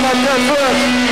my best.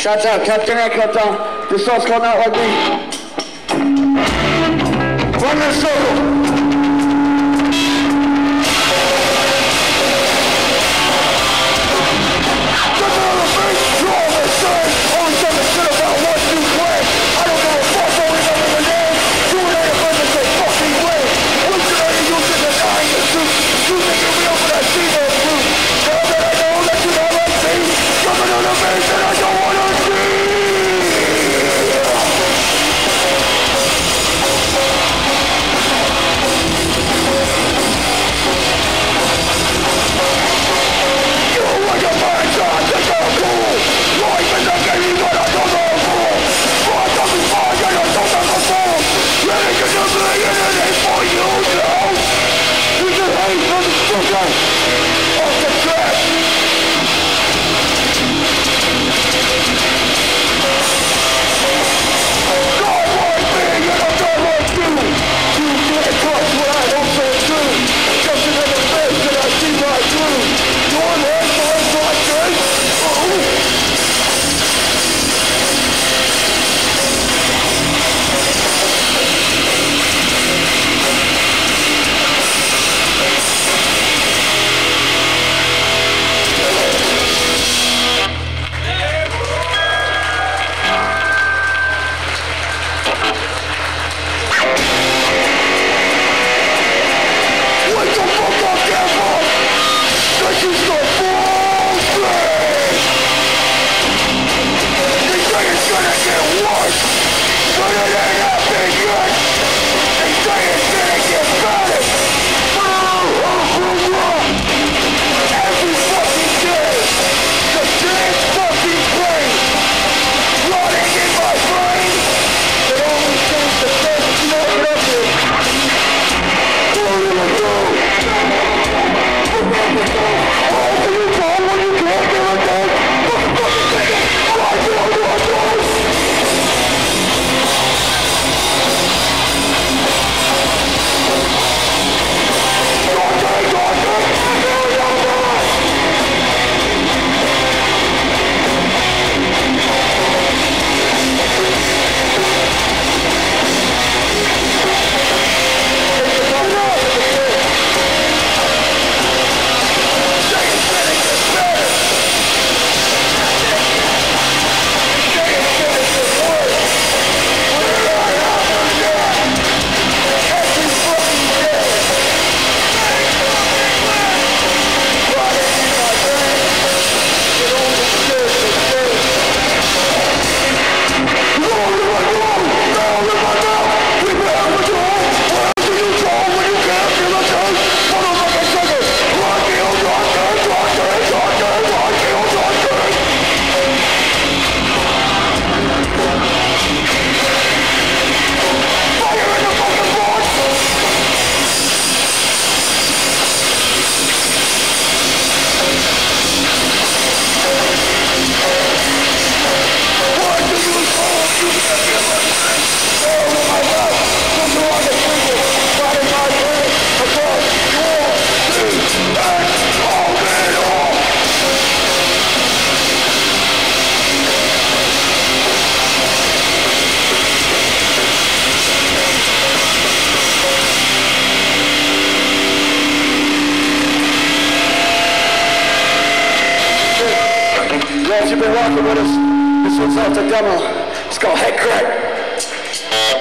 Shouts out, Captain Echo Town. This song's called out Like Me. Run the circle. Yeah, if you've been walking with us, this one's off the demo. It's called Head Crack.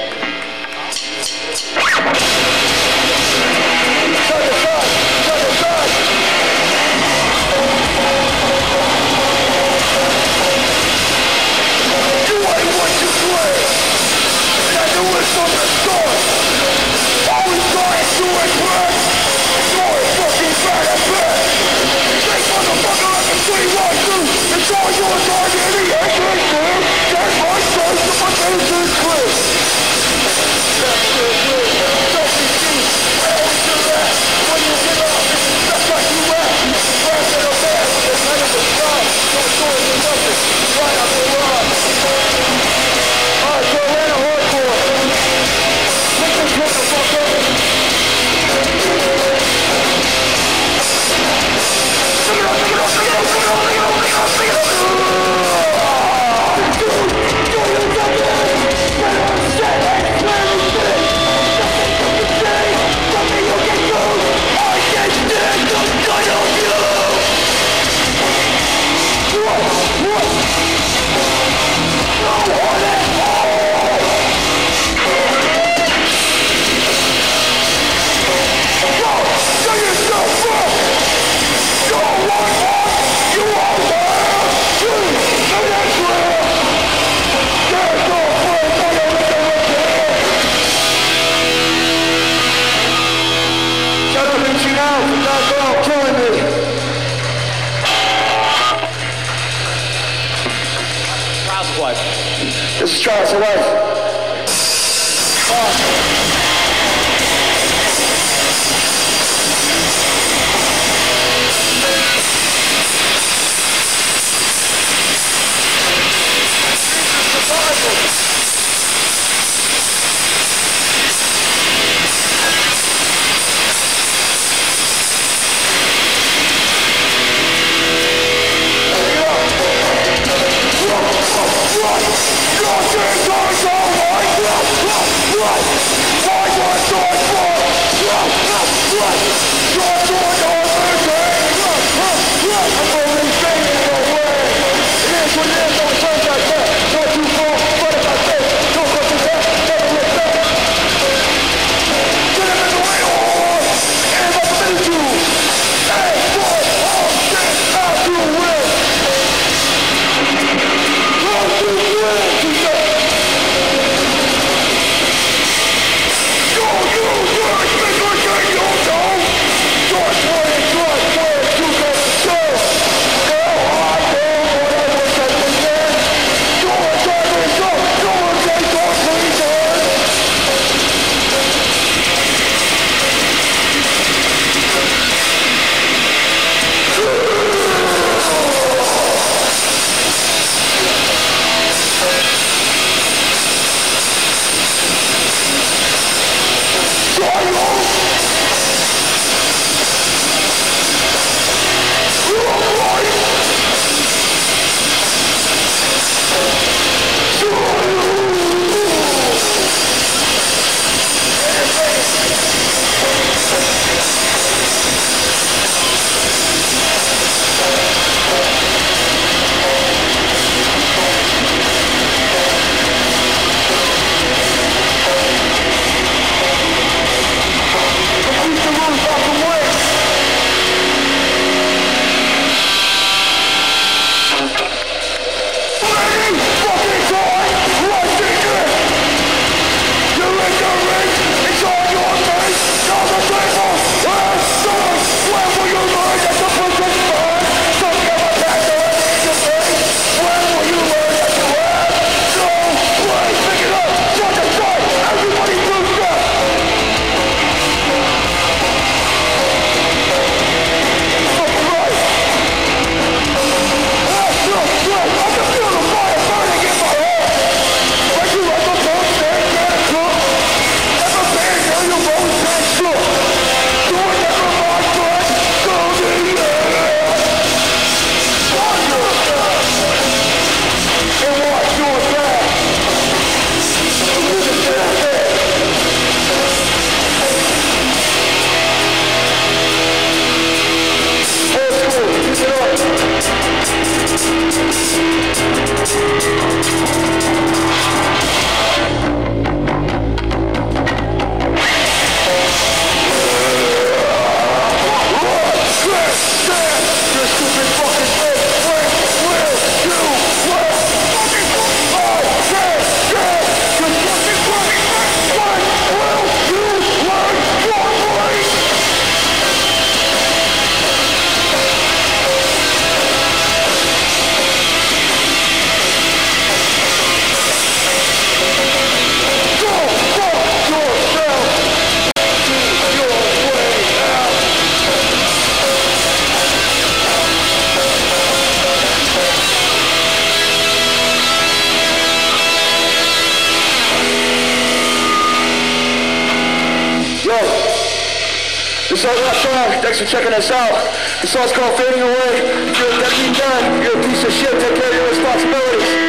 This is our song. Thanks for checking us out. The song's called Fading Away. You're a decade done. You're a piece of shit. Take care of your responsibilities.